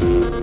Thank you.